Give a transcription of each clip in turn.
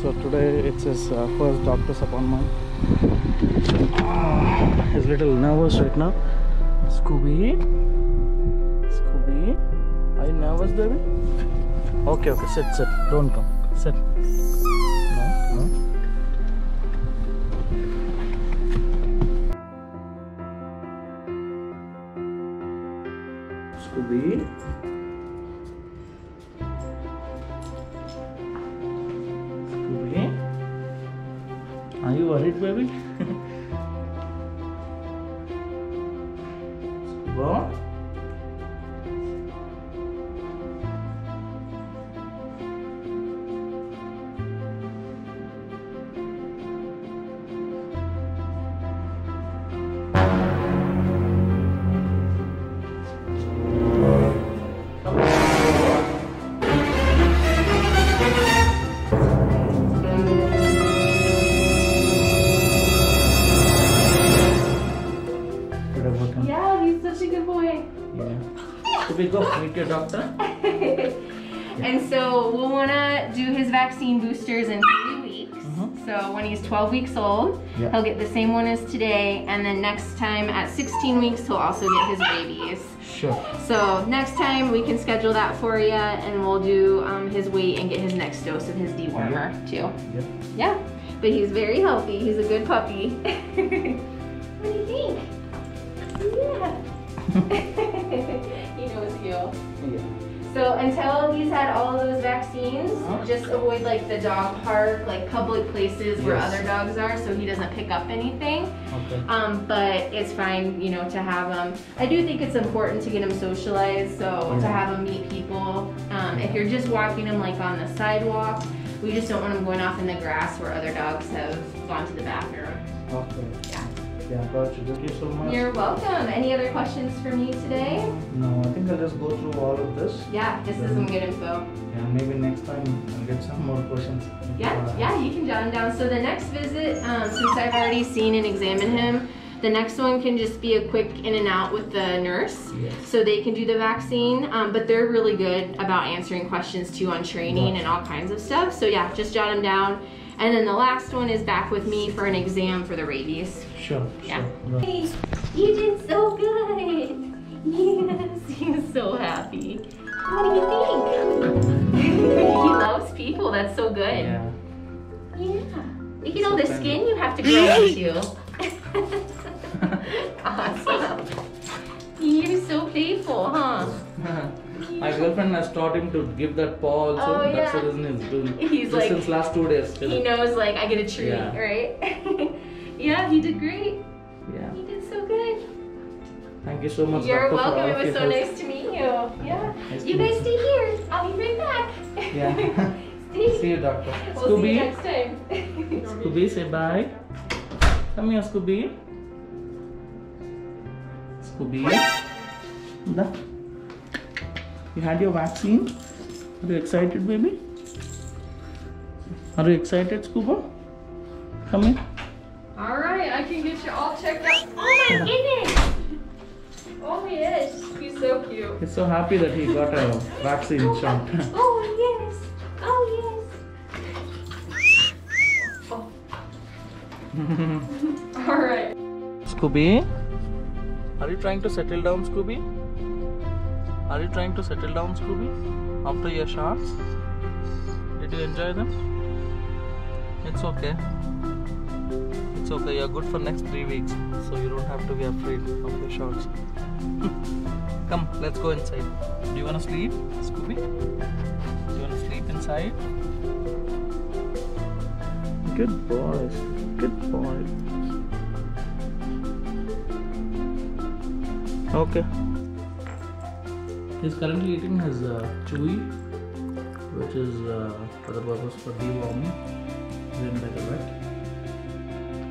So today it's his uh, first doctor's appointment. Ah, he's a little nervous right now. Scooby? Scooby? Are you nervous, baby? Okay, okay, sit, sit. Don't come. Sit. No, no. You worried, baby? Yeah. Scooby, go meet your doctor. And so we'll want to do his vaccine boosters in three weeks. Mhm. So when he's 12 weeks old, Yeah. he'll get the same one as today. And then next time at 16 weeks, he'll also get his rabies. Sure. So next time we can schedule that for you and we'll do um, his weight and get his next dose of his dewormer too. Yep. Yeah, but he's very healthy. He's a good puppy. what do you think? Yeah. Yeah. So until he's had all of those vaccines, Uh-huh. just avoid like the dog park, like public places where Yes. other dogs are, so he doesn't pick up anything. Okay. Um, but it's fine, you know, to have him. I do think it's important to get him socialized, so to have him meet people. Um, if you're just walking him like on the sidewalk, we just don't want him going off in the grass where other dogs have gone to the bathroom. Okay. You. Thank you so much. You're welcome. Any other questions for me today? No, I think I'll just go through all of this. Yeah, this is some good info. Yeah, maybe next time I'll get some more questions. Yeah, yeah, you can jot them down. So the next visit, um, since I've already seen and examined him, the next one can just be a quick in and out with the nurse. Yes. So they can do the vaccine, um, but they're really good about answering questions too on training and all kinds of stuff. So yeah, just jot them down. And then the last one is back with me for an exam for the rabies. Sure. Yeah. Sure. Hey, you did so good. Yes, he's so happy. What do you think? he loves people. That's so good. Yeah. Yeah. Look at all the skin you have to grow into. awesome. So playful, huh? My girlfriend has taught him to give that paw also. Oh, That's yeah. the reason he's doing He's just like- since last two days. He knows like I get a treat, Yeah. right? yeah, he did great. Yeah. He did so good. Thank you so much, You're all welcome. It was so nice to meet you. Yeah. Nice You guys stay here. I'll be right back. Yeah. stay. See you, doctor. We'll see you next time. Scooby, say bye. Come here, Scooby. Scooby. Da. You had your vaccine? Are you excited, baby? Are you excited, Scuba? Come here. All right, I can get you all checked out. Oh my goodness! Oh yes, he's so cute. He's so happy that he got a vaccine oh shot. Oh yes! Oh yes! Oh. All right. Scooby? Are you trying to settle down, Scooby? Are you trying to settle down, Scooby? After your shots? Did you enjoy them? It's okay. It's okay, you're good for next three weeks. So you don't have to be afraid of your shots. Come, let's go inside. Do you wanna sleep, Scooby? Do you wanna sleep inside? Good boy. Good boy. Okay. He's currently eating his uh, chewy, which is uh, for the purpose for deworming. He didn't a.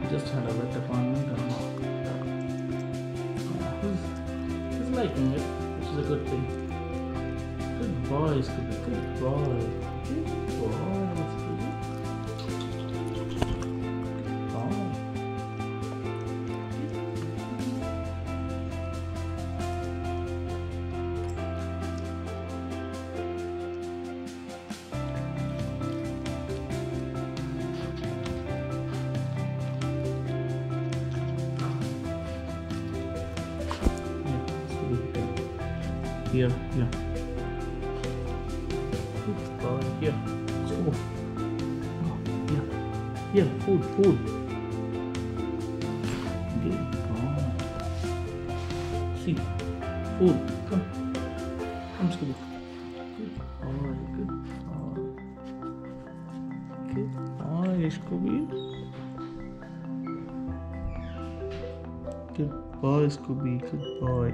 He just had a vet appointment and uh, he's, he's liking it, which is a good thing. Good boy, Scooby. Good boy. Good boy, Here, uh, here. Good boy. Here. Scuba. Oh, here. Here, food, food. Good boy. Ah. See, food. Come. Come, Scuba. Good boy, good boy. Good boy, Scooby. Good boy, Scooby. Good boy.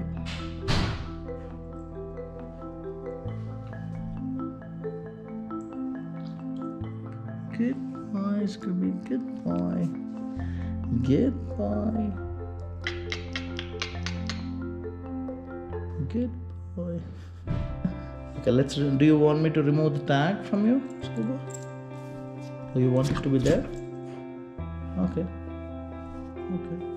Good boy, Scooby. Good boy. Good boy. Good boy. Okay, let's. Do you want me to remove the tag from you, Scuba? Do you want it to be there? Okay. Okay.